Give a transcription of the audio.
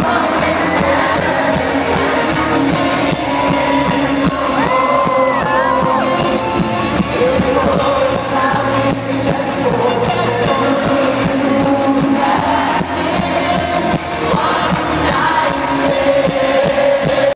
Let's.